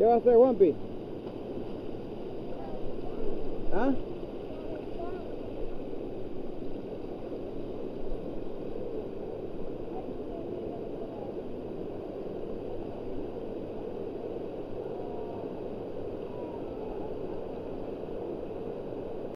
¿Qué va a hacer, Juanpi? ¿Ah?